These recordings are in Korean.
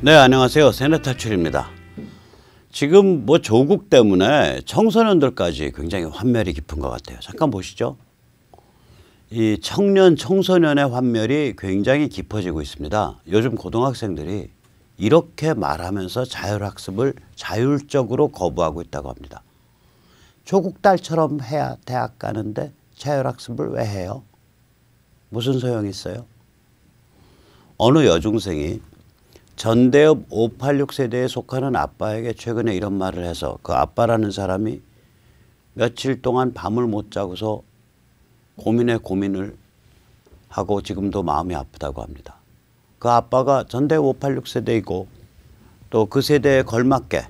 네, 안녕하세요. 세네탈출입니다. 지금 뭐 조국 때문에 청소년들까지 굉장히 환멸이 깊은 것 같아요. 잠깐 보시죠. 이 청년 청소년의 환멸이 굉장히 깊어지고 있습니다. 요즘 고등학생들이 이렇게 말하면서 자율학습을 자율적으로 거부하고 있다고 합니다. 조국 딸처럼 해야 대학 가는데 자율학습을 왜 해요? 무슨 소용이 있어요? 어느 여중생이 전대엽 586 세대에 속하는 아빠에게 최근에 이런 말을 해서 그 아빠라는 사람이 며칠 동안 밤을 못 자고서 고민에 고민을 하고 지금도 마음이 아프다고 합니다. 그 아빠가 전대엽 586 세대이고 또 그 세대에 걸맞게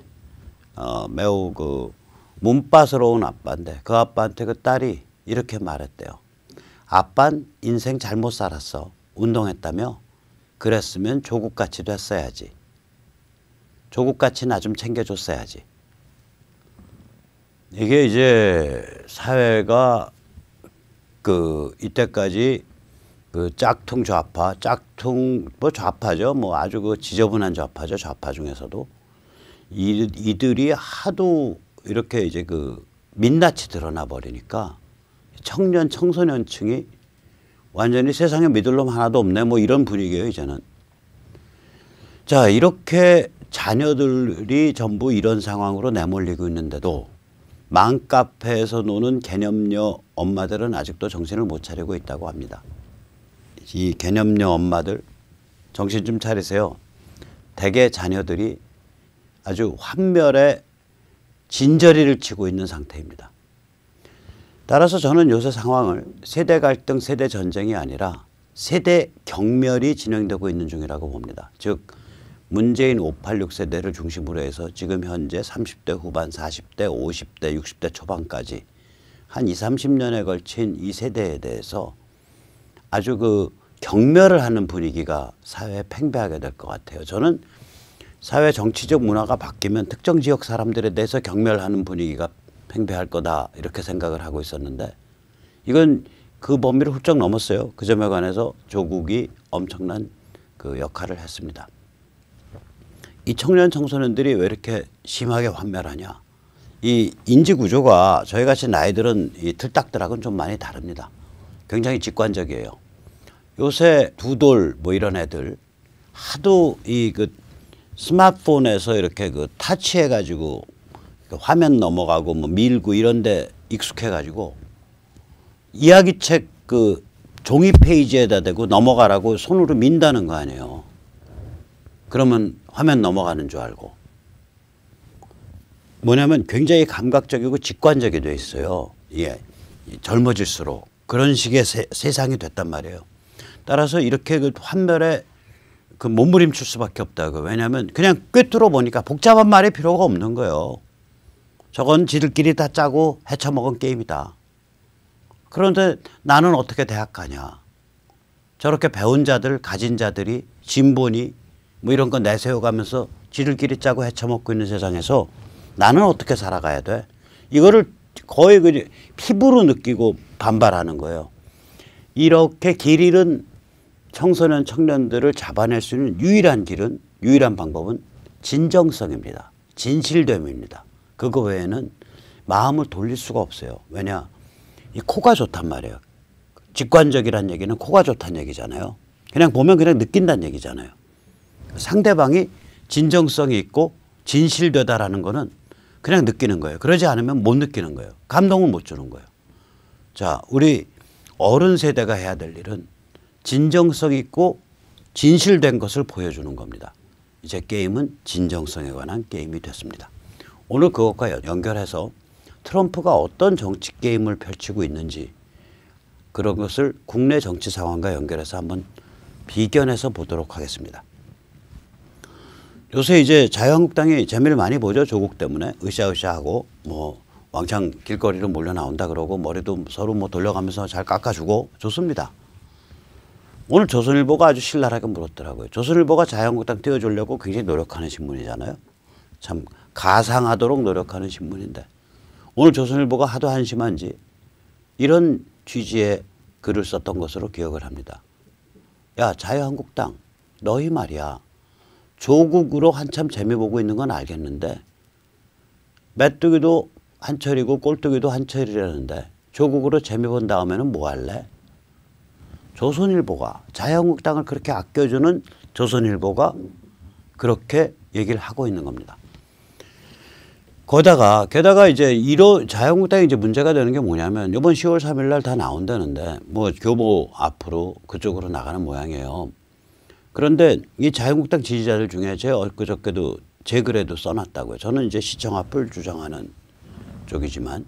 어, 매우 그 문빠스러운 아빠인데 그 아빠한테 그 딸이 이렇게 말했대요. 아빤 인생 잘못 살았어. 운동했다며? 그랬으면 조국같이 됐어야지. 조국같이 나 좀 챙겨줬어야지. 이게 이제 사회가 그 이때까지 그 짝퉁 좌파, 짝퉁 뭐 좌파죠. 뭐 아주 그 지저분한 좌파죠. 좌파 중에서도 이, 이들이 하도 이렇게 이제 그 민낯이 드러나 버리니까 청년 청소년층이 완전히 세상에 믿을 놈 하나도 없네 뭐 이런 분위기예요 이제는. 자 이렇게 자녀들이 전부 이런 상황으로 내몰리고 있는데도 맘카페에서 노는 개념녀 엄마들은 아직도 정신을 못 차리고 있다고 합니다. 이 개념녀 엄마들 정신 좀 차리세요. 대개 자녀들이 아주 환멸에 진저리를 치고 있는 상태입니다. 따라서 저는 요새 상황을 세대 갈등, 세대 전쟁이 아니라 세대 경멸이 진행되고 있는 중이라고 봅니다. 즉 문재인 586 세대를 중심으로 해서 지금 현재 30대 후반, 40대, 50대, 60대 초반까지 한 2, 30년에 걸친 이 세대에 대해서 아주 그 경멸을 하는 분위기가 사회에 팽배하게 될 것 같아요. 저는 사회 정치적 문화가 바뀌면 특정 지역 사람들에 대해서 경멸하는 분위기가 팽배할 거다 이렇게 생각을 하고 있었는데 이건 그 범위를 훌쩍 넘었어요. 그 점에 관해서 조국이 엄청난 그 역할을 했습니다. 이 청년 청소년들이 왜 이렇게 심하게 환멸하냐? 이 인지 구조가 저희 같이 나이 들은 이 틀딱들하고는 좀 많이 다릅니다. 굉장히 직관적이에요. 요새 두돌 뭐 이런 애들 하도 이 그 스마트폰에서 이렇게 그 타치해 가지고 그 화면 넘어가고 뭐 밀고 이런데 익숙해가지고 이야기책 그 종이 페이지에다 대고 넘어가라고 손으로 민다는 거 아니에요. 그러면 화면 넘어가는 줄 알고. 뭐냐면 굉장히 감각적이고 직관적이 돼 있어요. 예. 젊어질수록 그런 식의 세, 세상이 됐단 말이에요. 따라서 이렇게 그 환멸에 그 몸부림칠 수밖에 없다고. 왜냐하면 그냥 꿰뚫어 보니까 복잡한 말이 필요가 없는 거예요. 저건 지들끼리 다 짜고 헤쳐먹은 게임이다. 그런데 나는 어떻게 대학 가냐. 저렇게 배운 자들, 가진 자들이 진본이 뭐 이런 거 내세워가면서 지들끼리 짜고 헤쳐먹고 있는 세상에서 나는 어떻게 살아가야 돼? 이거를 거의 그 피부로 느끼고 반발하는 거예요. 이렇게 길 잃은 청소년 청년들을 잡아낼 수 있는 유일한 길은 유일한 방법은 진정성입니다. 진실됨입니다. 그거 외에는 마음을 돌릴 수가 없어요. 왜냐? 이 코가 좋단 말이에요. 직관적이란 얘기는 코가 좋다는 얘기잖아요. 그냥 보면 그냥 느낀다는 얘기잖아요. 상대방이 진정성이 있고 진실되다라는 거는 그냥 느끼는 거예요. 그러지 않으면 못 느끼는 거예요. 감동은 못 주는 거예요. 자, 우리 어른 세대가 해야 될 일은 진정성 있고 진실된 것을 보여주는 겁니다. 이제 게임은 진정성에 관한 게임이 됐습니다. 오늘 그것과 연결해서 트럼프가 어떤 정치 게임을 펼치고 있는지 그런 것을 국내 정치 상황과 연결해서 한번 비견해서 보도록 하겠습니다. 요새 이제 자유한국당이 재미를 많이 보죠. 조국 때문에 으쌰으쌰하고 뭐 왕창 길거리로 몰려 나온다 그러고 머리도 서로 뭐 돌려가면서 잘 깎아주고 좋습니다. 오늘 조선일보가 아주 신랄하게 물었더라고요. 조선일보가 자유한국당 띄워주려고 굉장히 노력하는 신문이잖아요. 참 가상하도록 노력하는 신문인데 오늘 조선일보가 하도 한심한지 이런 취지의 글을 썼던 것으로 기억을 합니다. 야 자유한국당 너희 말이야 조국으로 한참 재미 보고 있는 건 알겠는데 메뚜기도 한철이고 꼴뚜기도 한철이라는데 조국으로 재미 본 다음에는 뭐 할래? 조선일보가 자유한국당을 그렇게 아껴주는 조선일보가 그렇게 얘기를 하고 있는 겁니다. 거다가 게다가 이제 이러 자유한국당이 이제 문제가 되는 게 뭐냐면 이번 10월 3일 날 다 나온다는데 뭐 교보 앞으로 그쪽으로 나가는 모양이에요. 그런데 이 자유한국당 지지자들 중에 제 엊그저께도 제 글에도 써놨다고요. 저는 이제 시청 앞을 주장하는 쪽이지만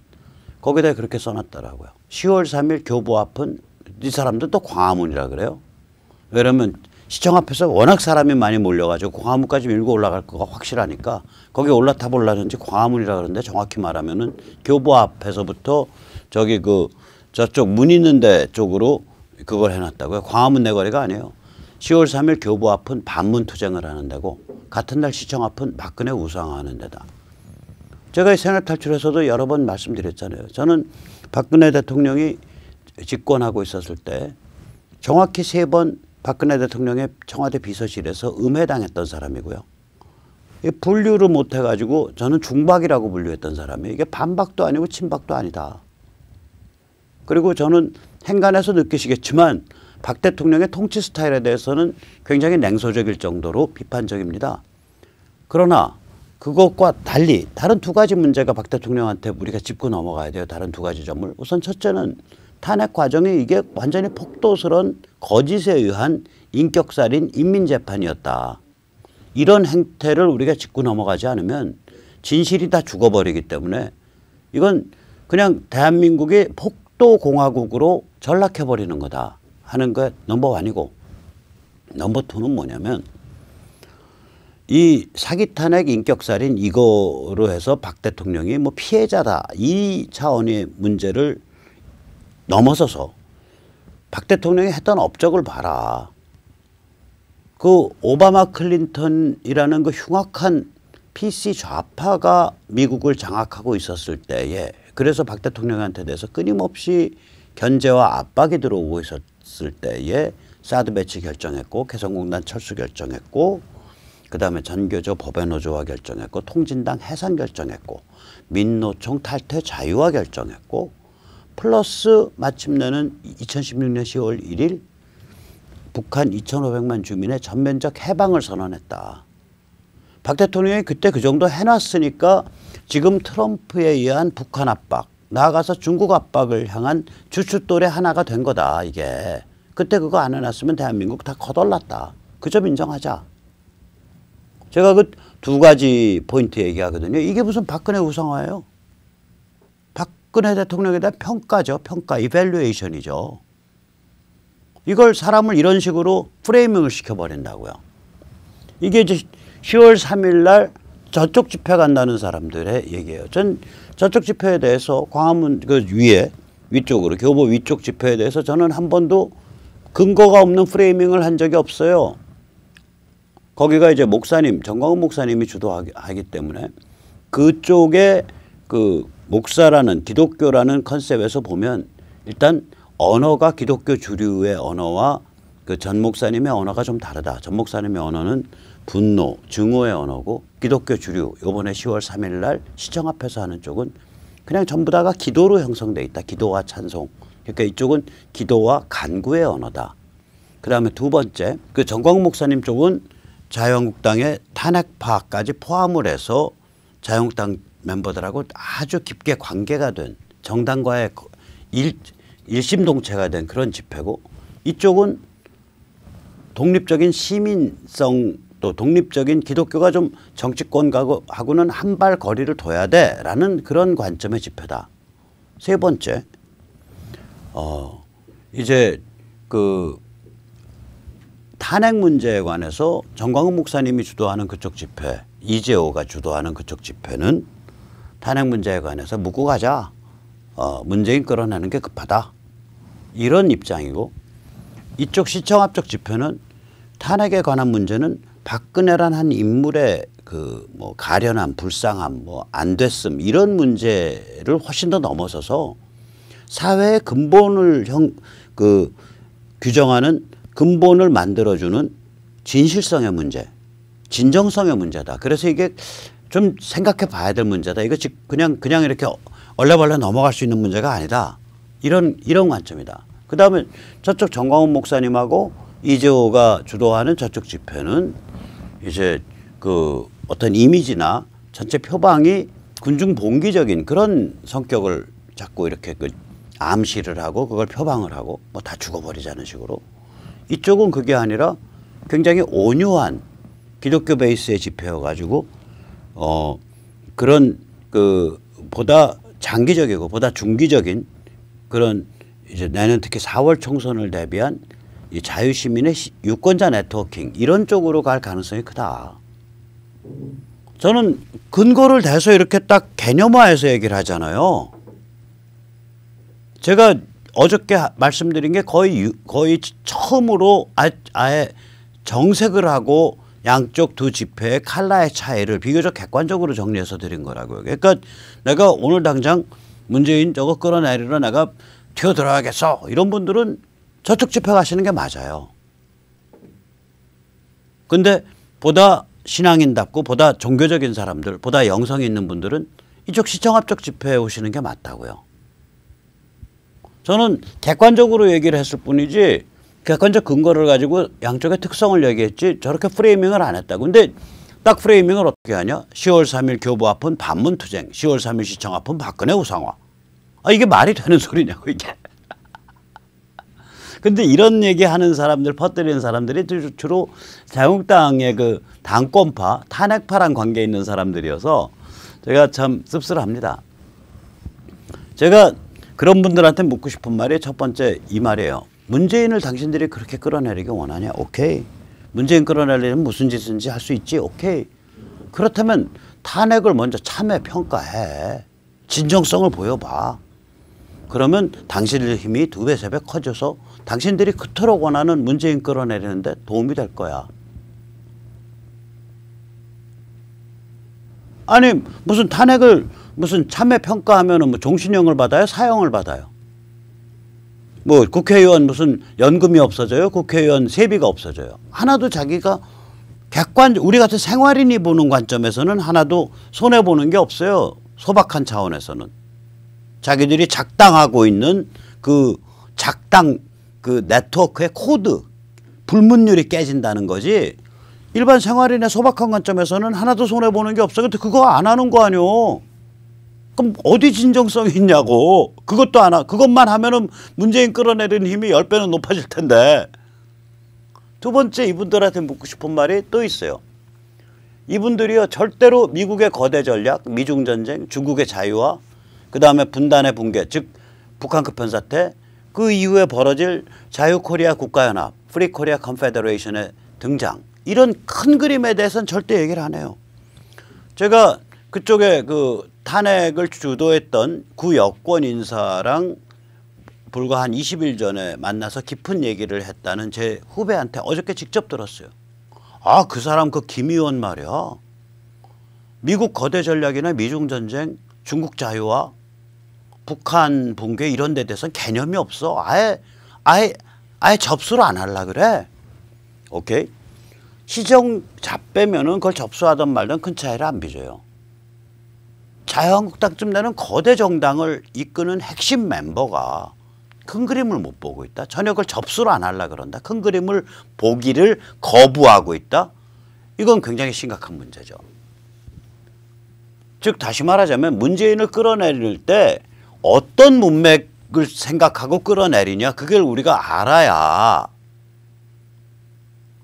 거기다 그렇게 써놨더라고요. 10월 3일 교보 앞은 이 사람들 또 광화문이라 그래요. 왜냐면 시청 앞에서 워낙 사람이 많이 몰려가지고 광화문까지 밀고 올라갈 거가 확실하니까 거기 올라타 볼라는지 광화문이라 그러는데 정확히 말하면은 교보 앞에서부터 저기 그 저쪽 문 있는 데 쪽으로 그걸 해놨다고요. 광화문 내거리가 아니에요. 10월 3일 교보 앞은 반문 투쟁을 하는 데고 같은 날 시청 앞은 박근혜 우상하는 데다. 제가 생활 탈출에서도 여러 번 말씀드렸잖아요. 저는 박근혜 대통령이 집권하고 있었을 때 정확히 세번 박근혜 대통령의 청와대 비서실에서 음해당했던 사람이고요. 분류를 못 해가지고 저는 중박이라고 분류했던 사람이 이게 반박도 아니고 친박도 아니다. 그리고 저는 행간에서 느끼시겠지만 박 대통령의 통치 스타일에 대해서는 굉장히 냉소적일 정도로 비판적입니다. 그러나 그것과 달리 다른 두 가지 문제가 박 대통령한테 우리가 짚고 넘어가야 돼요. 다른 두 가지 점을. 우선 첫째는 탄핵 과정이 이게 완전히 폭도스런 거짓에 의한 인격살인 인민재판이었다. 이런 행태를 우리가 짚고 넘어가지 않으면 진실이 다 죽어버리기 때문에 이건 그냥 대한민국의 폭도공화국으로 전락해버리는 거다 하는 게 넘버원이고 넘버투는 뭐냐면 이 사기 탄핵 인격살인 이거로 해서 박 대통령이 뭐 피해자다 이 차원의 문제를 넘어서서 박 대통령이 했던 업적을 봐라. 그 오바마 클린턴이라는 그 흉악한 PC 좌파가 미국을 장악하고 있었을 때에 그래서 박 대통령한테 대해서 끊임없이 견제와 압박이 들어오고 있었을 때에 사드 배치 결정했고 개성공단 철수 결정했고 그다음에 전교조 법외 노조화 결정했고 통진당 해산 결정했고 민노총 탈퇴 자유화 결정했고 플러스 마침내는 2016년 10월 1일 북한 2,500만 주민의 전면적 해방을 선언했다. 박 대통령이 그때 그 정도 해놨으니까 지금 트럼프에 의한 북한 압박, 나아가서 중국 압박을 향한 주춧돌의 하나가 된 거다, 이게. 그때 그거 안 해놨으면 대한민국 다 거덜났다. 그 점 인정하자. 제가 그 두 가지 포인트 얘기하거든요. 이게 무슨 박근혜 우상화예요? 박근혜 대통령에 대한 평가죠. 평가, 이벨루에이션이죠. 이걸 사람을 이런 식으로 프레이밍을 시켜버린다고요. 이게 이제 10월 3일 날 저쪽 집회 간다는 사람들의 얘기예요. 전 저쪽 집회에 대해서 광화문 그 위에 위쪽으로 교보 위쪽 집회에 대해서 저는 한 번도 근거가 없는 프레이밍을 한 적이 없어요. 거기가 이제 목사님 정광훈 목사님이 주도하기 때문에 그쪽에 그 목사라는 기독교라는 컨셉에서 보면 일단 언어가 기독교 주류의 언어와 그 전 목사님의 언어가 좀 다르다. 전 목사님의 언어는 분노, 증오의 언어고 기독교 주류 요번에 10월 3일 날 시청 앞에서 하는 쪽은 그냥 전부 다가 기도로 형성돼 있다. 기도와 찬송. 그러니까 이쪽은 기도와 간구의 언어다. 그다음에 두 번째 그 정광 목사님 쪽은 자유한국당의 탄핵파까지 포함을 해서 자유한국당 멤버들하고 아주 깊게 관계가 된 정당과의 일, 일심동체가 된 그런 집회고 이쪽은 독립적인 시민성 또 독립적인 기독교가 좀 정치권하고는 한 발 거리를 둬야 돼라는 그런 관점의 집회다. 세 번째, 어, 이제 그 탄핵 문제에 관해서 정광훈 목사님이 주도하는 그쪽 집회, 이재호가 주도하는 그쪽 집회는 탄핵 문제에 관해서 묻고 가자. 어, 문재인 끌어내는 게 급하다. 이런 입장이고 이쪽 시청 앞쪽 집회는 탄핵에 관한 문제는 박근혜란 한 인물의 그 뭐 가련함, 불쌍함, 뭐 안 됐음 이런 문제를 훨씬 더 넘어서서 사회의 근본을 형 그 규정하는 근본을 만들어주는 진실성의 문제 진정성의 문제다. 그래서 이게 좀 생각해 봐야 될 문제다. 이거 그냥 그냥 이렇게 얼레벌레 넘어갈 수 있는 문제가 아니다. 이런 이런 관점이다. 그다음에 저쪽 정광훈 목사님하고 이재호가 주도하는 저쪽 집회는 이제 그 어떤 이미지나 전체 표방이 군중 봉기적인 그런 성격을 자꾸 이렇게 그 암시를 하고 그걸 표방을 하고 뭐 다 죽어버리자는 식으로 이쪽은 그게 아니라 굉장히 온유한 기독교 베이스의 집회여가지고 어 그런 그 보다 장기적이고 보다 중기적인 그런 이제 내년 특히 4월 총선을 대비한 이 자유시민의 유권자 네트워킹 이런 쪽으로 갈 가능성이 크다. 저는 근거를 대서 이렇게 딱 개념화해서 얘기를 하잖아요. 제가 어저께 말씀드린 게 거의 거의 처음으로 아, 아예 정색을 하고 양쪽 두 집회의 칼라의 차이를 비교적 객관적으로 정리해서 드린 거라고요. 그러니까 내가 오늘 당장 문재인 저거 끌어내리러 내가 튀어들어야겠어. 이런 분들은 저쪽 집회 가시는 게 맞아요. 근데 보다 신앙인답고 보다 종교적인 사람들, 보다 영성이 있는 분들은 이쪽 시청합적 집회에 오시는 게 맞다고요. 저는 객관적으로 얘기를 했을 뿐이지 객관적 근거를 가지고 양쪽의 특성을 얘기했지 저렇게 프레이밍을 안 했다고. 근데 딱 프레이밍을 어떻게 하냐? 10월 3일 교부 앞은 반문 투쟁, 10월 3일 시청 앞은 박근혜 우상화. 아 이게 말이 되는 소리냐고 이게. 근데 이런 얘기 하는 사람들, 퍼뜨리는 사람들이 주로 자유당의 그 당권파, 탄핵파랑 관계 있는 사람들이어서 제가 참 씁쓸합니다. 제가 그런 분들한테 묻고 싶은 말이 첫 번째 이 말이에요. 문재인을 당신들이 그렇게 끌어내리기 원하냐? 오케이. 문재인 끌어내리면 무슨 짓인지 할 수 있지? 오케이. 그렇다면 탄핵을 먼저 참여 평가해. 진정성을 보여봐. 그러면 당신들 힘이 두 배, 세 배 커져서 당신들이 그토록 원하는 문재인 끌어내리는데 도움이 될 거야. 아니 무슨 탄핵을 무슨 참여 평가하면은 뭐 종신형을 받아요, 사형을 받아요. 뭐 국회의원 무슨 연금이 없어져요? 국회의원 세비가 없어져요. 하나도 자기가 객관 우리 같은 생활인이 보는 관점에서는 하나도 손해 보는 게 없어요. 소박한 차원에서는 자기들이 작당하고 있는 그 작당 그 네트워크의 코드 불문율이 깨진다는 거지. 일반 생활인의 소박한 관점에서는 하나도 손해 보는 게 없어. 근데 그거 안 하는 거 아니오. 그럼 어디 진정성이 있냐고. 그것도 안 하. 그것만 하면은 문재인 끌어내리는 힘이 열배는 높아질 텐데. 두 번째 이분들한테 묻고 싶은 말이 또 있어요. 이분들이요 절대로 미국의 거대 전략, 미중 전쟁, 중국의 자유화, 그 다음에 분단의 붕괴, 즉 북한 급변사태, 그 이후에 벌어질 자유 코리아 국가연합, Free Korea Confederation의 등장 이런 큰 그림에 대해서는 절대 얘기를 안 해요. 제가 그쪽에 그 탄핵을 주도했던 구 여권 인사랑 불과 한 20일 전에 만나서 깊은 얘기를 했다는 제 후배한테 어저께 직접 들었어요. 아, 그 사람 그 김 의원 말이야. 미국 거대 전략이나 미중 전쟁, 중국 자유화, 북한 붕괴 이런 데 대해서 개념이 없어. 아예 아예 아예 접수를 안 할라 그래. 오케이. 시정 잡빼면은 그걸 접수하든 말든 큰 차이를 안 빚어요. 자유한국당 쯤 되는 거대 정당을 이끄는 핵심 멤버가 큰 그림을 못 보고 있다. 그걸 접수를 안 하려 그런다. 큰 그림을 보기를 거부하고 있다. 이건 굉장히 심각한 문제죠. 즉 다시 말하자면 문재인을 끌어내릴 때 어떤 문맥을 생각하고 끌어내리냐 그걸 우리가 알아야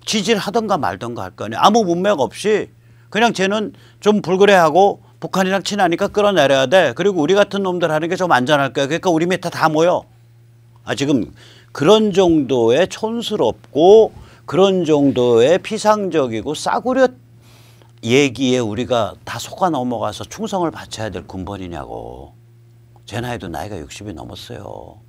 지지를 하던가 말던가 할 거 아니야. 아무 문맥 없이 그냥 쟤는 좀 불그레하고 북한이랑 친하니까 끌어내려야 돼. 그리고 우리 같은 놈들 하는 게 좀 안전할 거야. 그러니까 우리 밑에 다 모여. 아 지금 그런 정도의 촌스럽고 그런 정도의 피상적이고 싸구려 얘기에 우리가 다 속아 넘어가서 충성을 바쳐야 될 군번이냐고. 제 나이도 나이가 60이 넘었어요.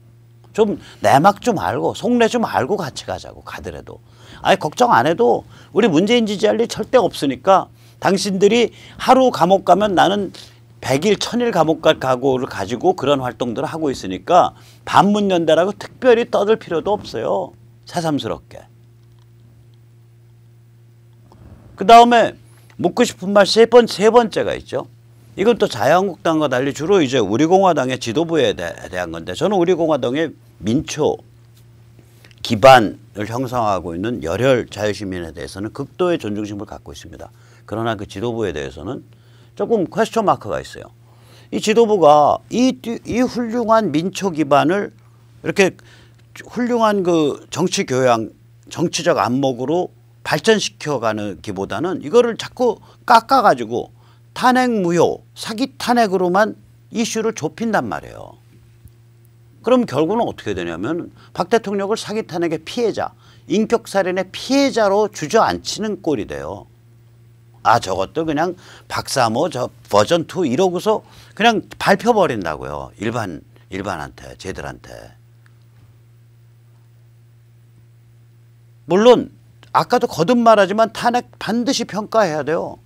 좀 내막 좀 알고 속내 좀 알고 같이 가자고 가더라도. 아니 걱정 안 해도 우리 문재인 지지할 일 절대 없으니까 당신들이 하루 감옥 가면 나는 100일, 1000일 감옥 갈 각오를 가지고 그런 활동들을 하고 있으니까 반문 연대라고 특별히 떠들 필요도 없어요. 새삼스럽게. 그 다음에 묻고 싶은 말 세 번, 세 번째가 있죠. 이건 또 자유한국당과 달리 주로 이제 우리공화당의 지도부에 대, 한 건데 저는 우리공화당의 민초 기반을 형성하고 있는 열혈 자유시민에 대해서는 극도의 존중심을 갖고 있습니다. 그러나 그 지도부에 대해서는 조금 퀘스천 마크가 있어요. 이 지도부가 이, 이 훌륭한 민초 기반을 이렇게 훌륭한 그 정치 교양, 정치적 안목으로 발전시켜가는 기보다는 이거를 자꾸 깎아가지고 탄핵 무효, 사기 탄핵으로만 이슈를 좁힌단 말이에요. 그럼 결국은 어떻게 되냐면 박 대통령을 사기 탄핵의 피해자, 인격살인의 피해자로 주저앉히는 꼴이 돼요. 아 저것도 그냥 박사모 저 버전 2 이러고서 그냥 밟혀버린다고요. 일반 일반한테 쟤들한테. 물론 아까도 거듭 말하지만 탄핵 반드시 평가해야 돼요.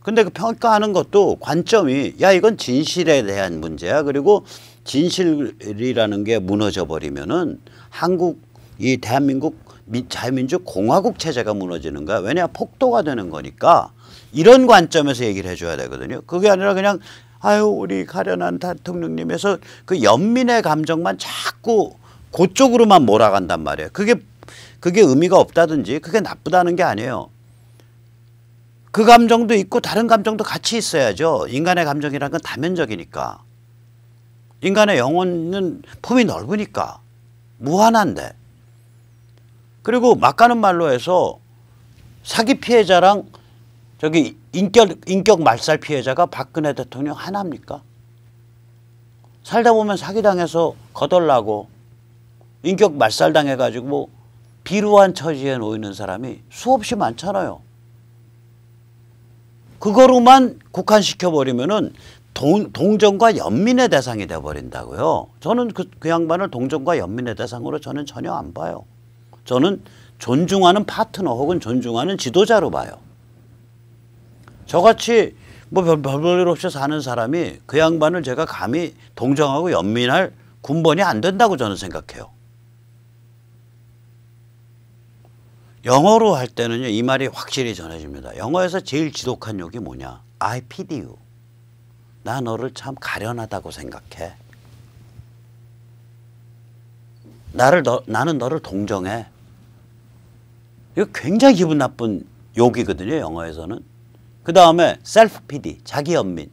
근데 그 평가하는 것도 관점이 야 이건 진실에 대한 문제야. 그리고 진실이라는 게 무너져 버리면은 한국 이 대한민국 자유민주 공화국 체제가 무너지는 거야. 왜냐 폭도가 되는 거니까 이런 관점에서 얘기를 해줘야 되거든요. 그게 아니라 그냥 아유 우리 가련한 대통령님에서 그 연민의 감정만 자꾸 그쪽으로만 몰아간단 말이에요. 그게 그게 의미가 없다든지 그게 나쁘다는 게 아니에요. 그 감정도 있고 다른 감정도 같이 있어야죠. 인간의 감정이란 건 다면적이니까. 인간의 영혼은 품이 넓으니까 무한한데. 그리고 막 가는 말로 해서 사기 피해자랑 저기 인격 인격 말살 피해자가 박근혜 대통령 하나입니까? 살다 보면 사기당해서 거덜나고 인격 말살 당해가지고 비루한 처지에 놓이는 사람이 수없이 많잖아요. 그거로만 국한시켜 버리면은 동, 동정과 연민의 대상이 돼 버린다고요. 저는 그, 그 양반을 동정과 연민의 대상으로 저는 전혀 안 봐요. 저는 존중하는 파트너 혹은 존중하는 지도자로 봐요. 저같이 뭐 별, 별볼 없이 사는 사람이 그 양반을 제가 감히 동정하고 연민할 군번이 안 된다고 저는 생각해요. 영어로 할 때는요, 이 말이 확실히 전해집니다. 영어에서 제일 지독한 욕이 뭐냐? I pity you. 나 너를 참 가련하다고 생각해. 나를 너, 나는 너를 동정해. 이거 굉장히 기분 나쁜 욕이거든요, 영어에서는. 그 다음에 self-pity, 자기 연민.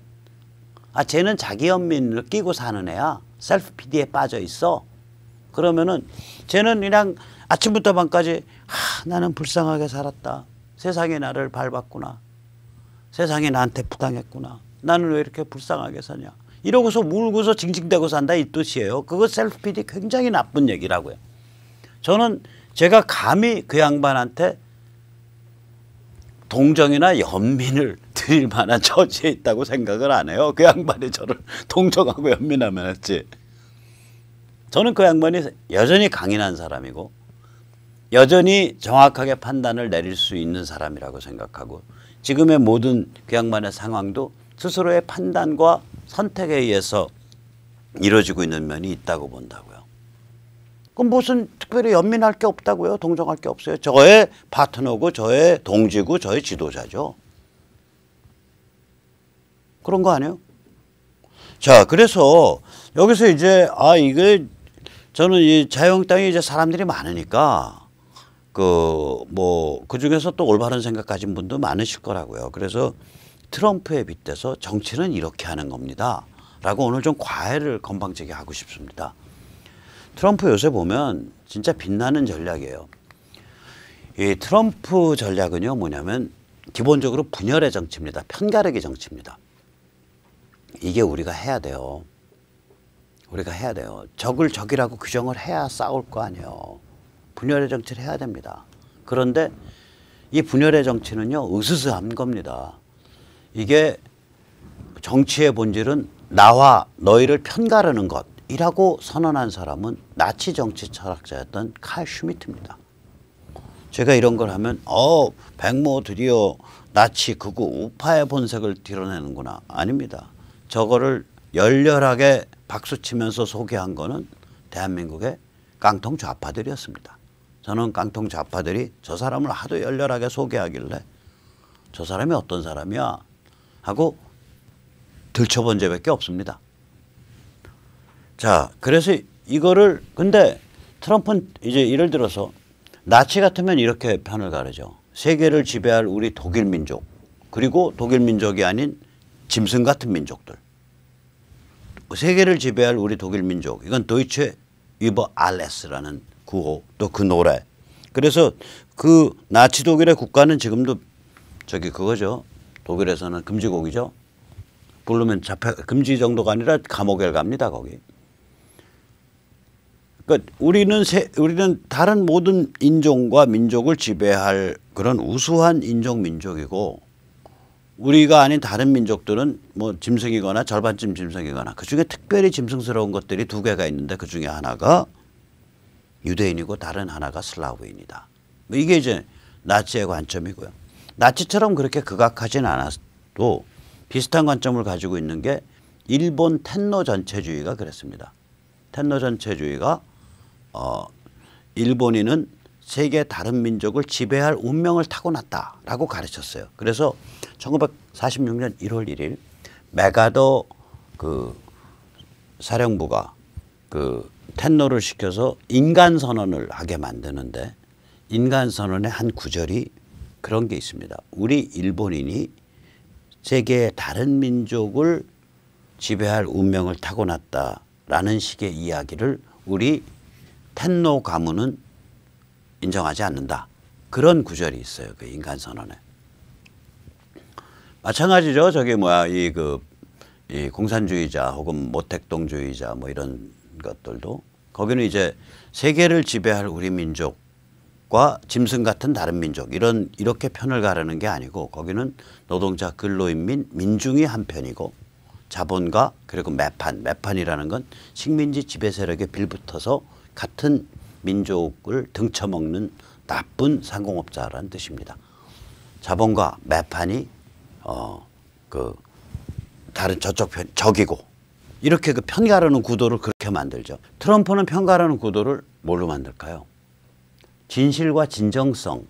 아, 쟤는 자기 연민을 끼고 사는 애야. self-pity에 빠져 있어. 그러면은 쟤는 그냥 아침부터 밤까지 하, 나는 불쌍하게 살았다. 세상이 나를 밟았구나. 세상이 나한테 부당했구나. 나는 왜 이렇게 불쌍하게 사냐. 이러고서 물고서 징징대고 산다 이 뜻이에요. 그거 셀프 피디 굉장히 나쁜 얘기라고요. 저는 제가 감히 그 양반한테 동정이나 연민을 드릴 만한 처지에 있다고 생각을 안 해요. 그 양반이 저를 동정하고 연민하면 했지. 저는 그 양반이 여전히 강인한 사람이고 여전히 정확하게 판단을 내릴 수 있는 사람이라고 생각하고 지금의 모든 그 양반의 상황도 스스로의 판단과 선택에 의해서 이루어지고 있는 면이 있다고 본다고요. 그럼 무슨 특별히 연민할 게 없다고요? 동정할 게 없어요. 저의 파트너고 저의 동지고 저의 지도자죠. 그런 거 아니에요? 자, 그래서 여기서 이제 아 이게 저는 이 자유한국당이 이제 사람들이 많으니까 그 뭐 그 중에서 또 올바른 생각 가진 분도 많으실 거라고요. 그래서 트럼프에 빗대서 정치는 이렇게 하는 겁니다. 라고 오늘 좀 과외를 건방지게 하고 싶습니다. 트럼프 요새 보면 진짜 빛나는 전략이에요. 이 트럼프 전략은요 뭐냐면 기본적으로 분열의 정치입니다. 편가르기 정치입니다. 이게 우리가 해야 돼요. 우리가 해야 돼요. 적을 적이라고 규정을 해야 싸울 거 아니에요. 분열의 정치를 해야 됩니다. 그런데 이 분열의 정치는요, 으스스한 겁니다. 이게 정치의 본질은 나와 너희를 편가르는 것 이라고 선언한 사람은 나치 정치 철학자였던 칼 슈미트입니다. 제가 이런 걸 하면 어 백모 드디어 나치 극우 우파의 본색을 드러내는구나 아닙니다. 저거를 열렬하게 박수치면서 소개한 거는 대한민국의 깡통 좌파들이었습니다. 저는 깡통 좌파들이 저 사람을 하도 열렬하게 소개하길래 저 사람이 어떤 사람이야 하고 들춰본 적밖에 없습니다. 자, 그래서 이거를 근데 트럼프는 이제 예를 들어서 나치 같으면 이렇게 편을 가르죠. 세계를 지배할 우리 독일 민족 그리고 독일 민족이 아닌 짐승 같은 민족들. 세계를 지배할 우리 독일 민족. 이건 도이체 위버 알레스라는 구호 또 그 노래. 그래서 그 나치 독일의 국가는 지금도 저기 그거죠. 독일에서는 금지곡이죠. 부르면 잡혀 금지 정도가 아니라 감옥에 갑니다 거기. 그러니까 우리는 세, 우리는 다른 모든 인종과 민족을 지배할 그런 우수한 인종 민족이고 우리가 아닌 다른 민족들은 뭐 짐승이거나 절반쯤 짐승이거나 그 중에 특별히 짐승스러운 것들이 두 개가 있는데 그 중에 하나가 유대인이고 다른 하나가 슬라브인이다. 뭐 이게 이제 나치의 관점이고요. 나치처럼 그렇게 극악하진 않아도 비슷한 관점을 가지고 있는 게 일본 텐노 전체주의가 그랬습니다. 텐노 전체주의가 어 일본인은 세계 다른 민족을 지배할 운명을 타고났다라고 가르쳤어요. 그래서 1946년 1월 1일 메가더 그 사령부가 그 텐노를 시켜서 인간 선언을 하게 만드는데 인간 선언의 한 구절이 그런 게 있습니다. 우리 일본인이 세계의 다른 민족을 지배할 운명을 타고났다라는 식의 이야기를 우리 텐노 가문은 인정하지 않는다. 그런 구절이 있어요. 그 인간 선언에. 마찬가지죠. 저기 뭐야 이 그 이 공산주의자 혹은 모택동주의자 뭐 이런 것들도 거기는 이제 세계를 지배할 우리 민족과 짐승 같은 다른 민족 이런 이렇게 편을 가르는 게 아니고 거기는 노동자 근로인민 민중이 한 편이고 자본가 그리고 매판 매판이라는 건 식민지 지배 세력에 빌붙어서 같은 민족을 등쳐먹는 나쁜 상공업자라는 뜻입니다. 자본과 매판이 어 그 다른 저쪽 편 적이고 이렇게 그 편가르는 구도를 그렇게 만들죠. 트럼프는 편가르는 구도를 뭘로 만들까요? 진실과 진정성을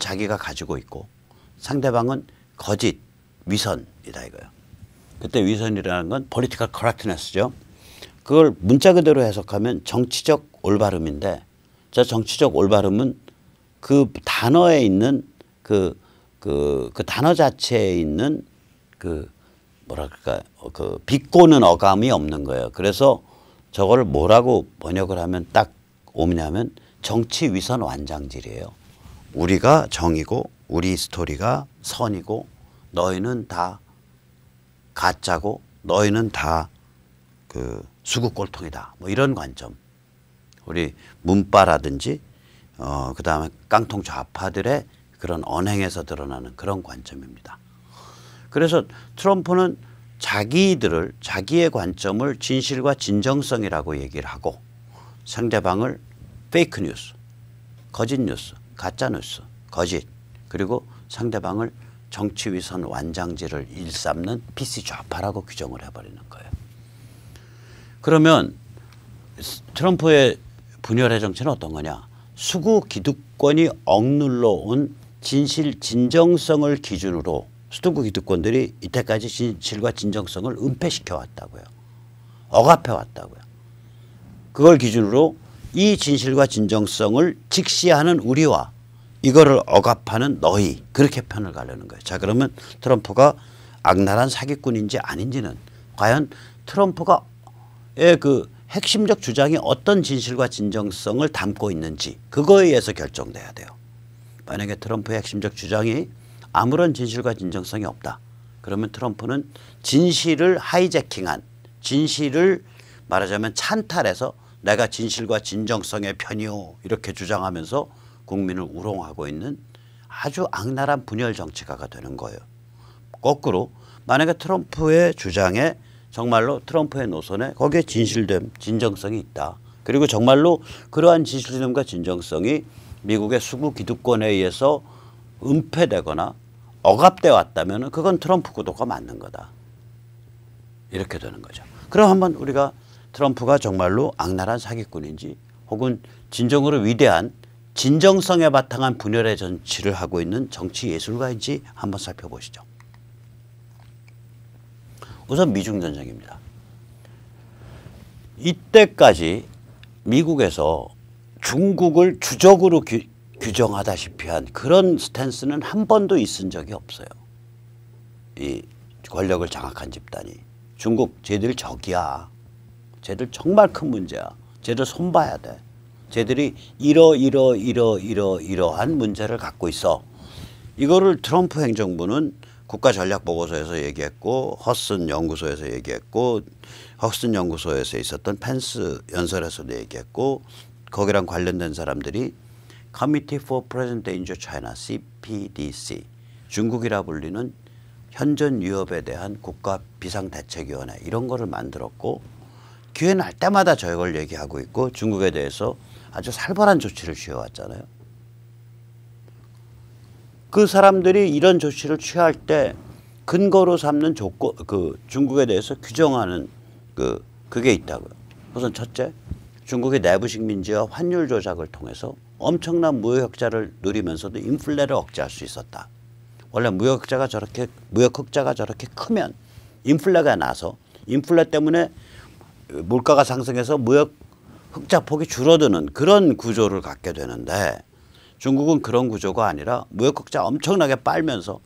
자기가 가지고 있고 상대방은 거짓, 위선이다 이거예요. 그때 위선이라는 건 political correctness죠. 그걸 문자 그대로 해석하면 정치적 올바름인데 저 정치적 올바름은 그 단어에 있는 그, 그, 그 단어 자체에 있는 그 뭐랄까 그 비꼬는 어감이 없는 거예요. 그래서 저거를 뭐라고 번역을 하면 딱 오냐면 정치 위선 완장질이에요. 우리가 정이고 우리 스토리가 선이고 너희는 다 가짜고 너희는 다 그 수국골통이다. 뭐 이런 관점. 우리 문바라든지 어 그 다음에 깡통 좌파들의 그런 언행에서 드러나는 그런 관점입니다. 그래서 트럼프는 자기들을 자기의 관점을 진실과 진정성이라고 얘기를 하고 상대방을 페이크 뉴스, 거짓 뉴스, 가짜 뉴스, 거짓 그리고 상대방을 정치 위선 완장질을 일삼는 PC 좌파라고 규정을 해버리는 거예요. 그러면 트럼프의 분열의 정치는 어떤 거냐? 수구 기득권이 억눌러 온 진실 진정성을 기준으로 수도구 기득권들이 이때까지 진실과 진정성을 은폐시켜 왔다고요. 억압해 왔다고요. 그걸 기준으로 이 진실과 진정성을 직시하는 우리와 이거를 억압하는 너희 그렇게 편을 가려는 거예요. 자 그러면 트럼프가 악랄한 사기꾼인지 아닌지는 과연 트럼프가의 그 핵심적 주장이 어떤 진실과 진정성을 담고 있는지 그거에 의해서 결정돼야 돼요. 만약에 트럼프의 핵심적 주장이 아무런 진실과 진정성이 없다. 그러면 트럼프는 진실을 하이제킹한 진실을 말하자면 찬탈해서 내가 진실과 진정성의 편이오 이렇게 주장하면서 국민을 우롱하고 있는 아주 악랄한 분열 정치가가 되는 거예요. 거꾸로 만약에 트럼프의 주장에 정말로 트럼프의 노선에 거기에 진실됨, 진정성이 있다. 그리고 정말로 그러한 진실됨과 진정성이 미국의 수구 기득권에 의해서 은폐되거나 억압돼 왔다면 그건 트럼프 구도가 맞는 거다. 이렇게 되는 거죠. 그럼 한번 우리가 트럼프가 정말로 악랄한 사기꾼인지 혹은 진정으로 위대한 진정성에 바탕한 분열의 정치를 하고 있는 정치 예술가인지 한번 살펴보시죠. 우선 미중 전쟁입니다. 이때까지 미국에서 중국을 주적으로 규, 규정하다시피 한 그런 스탠스는 한 번도 있은 적이 없어요. 이 권력을 장악한 집단이 중국 쟤들 적이야. 쟤들 정말 큰 문제야. 쟤들 손봐야 돼. 쟤들이 이러 이러 이러 이러 이러한 문제를 갖고 있어. 이거를 트럼프 행정부는 국가 전략 보고서에서 얘기했고 허슨 연구소에서 얘기했고 허슨 연구소에서 있었던 펜스 연설에서도 얘기했고 거기랑 관련된 사람들이 Committee for Present Danger China (CPDC) 중국이라 불리는 현존 위협에 대한 국가 비상대책위원회 이런 거를 만들었고 기회 날 때마다 저걸 얘기하고 있고 중국에 대해서 아주 살벌한 조치를 취해왔잖아요. 그 사람들이 이런 조치를 취할 때 근거로 삼는 조건 그 중국에 대해서 규정하는 그 그게 있다고요. 우선 첫째, 중국의 내부 식 민지와 환율 조작을 통해서 엄청난 무역 흑자를 누리면서도 인플레를 억제할 수 있었다. 원래 무역 흑자가 저렇게 무역 흑자가 저렇게 크면 인플레가 나서 인플레 때문에 물가가 상승해서 무역 흑자 폭이 줄어드는 그런 구조를 갖게 되는데 중국은 그런 구조가 아니라 무역 흑자 엄청나게 빨면서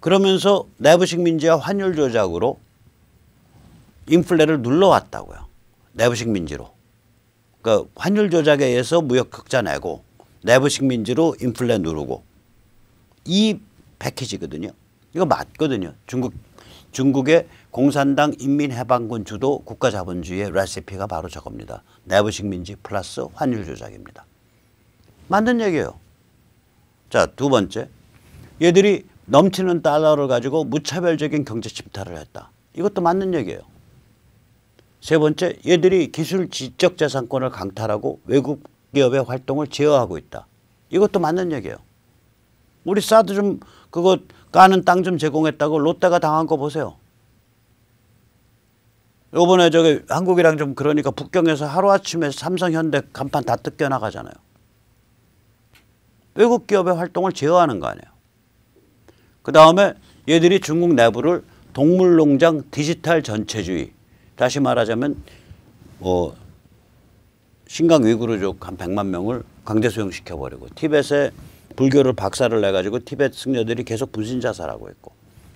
그러면서 내부식 민지와 환율 조작으로 인플레를 눌러왔다고요. 내부식 민지로. 그러니까 환율 조작에 의해서 무역 흑자 내고 내부식 민지로 인플레 누르고 이 패키지거든요. 이거 맞거든요. 중국 중국의 공산당 인민해방군 주도 국가자본주의의 레시피가 바로 저겁니다. 내부식 민지 플러스 환율 조작입니다. 맞는 얘기예요. 자, 두 번째. 얘들이 넘치는 달러를 가지고 무차별적인 경제 침탈을 했다. 이것도 맞는 얘기예요. 세 번째, 얘들이 기술 지적 재산권을 강탈하고 외국 기업의 활동을 제어하고 있다. 이것도 맞는 얘기예요. 우리 사드 좀 그거 까는 땅 좀 제공했다고 롯데가 당한 거 보세요. 요번에 저기 한국이랑 좀 그러니까 북경에서 하루아침에 삼성 현대 간판 다 뜯겨 나가잖아요. 외국 기업의 활동을 제어하는 거 아니에요. 그 다음에 얘들이 중국 내부를 동물농장 디지털 전체주의 다시 말하자면 뭐 신강 위구르족 한 100만 명을 강제 수용시켜버리고 티벳에 불교를 박살을 내가지고 티벳 승려들이 계속 분신자살하고 있고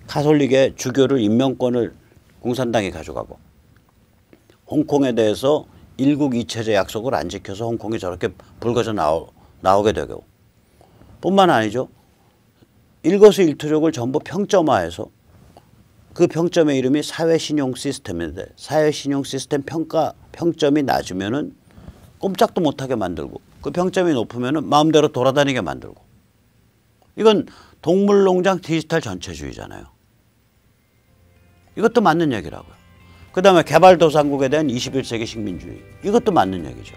카톨릭의 주교를 임명권을 공산당이 가져가고 홍콩에 대해서 일국 이체제 약속을 안 지켜서 홍콩이 저렇게 불거져 나오, 나오게 되고 뿐만 아니죠. 일거수일투족을 전부 평점화해서 그 평점의 이름이 사회신용 시스템인데 사회신용 시스템 평가 평점이 낮으면은 꼼짝도 못하게 만들고 그 평점이 높으면은 마음대로 돌아다니게 만들고 이건 동물농장 디지털 전체주의잖아요. 이것도 맞는 얘기라고요. 그 다음에 개발도상국에 대한 21세기 식민주의 이것도 맞는 얘기죠.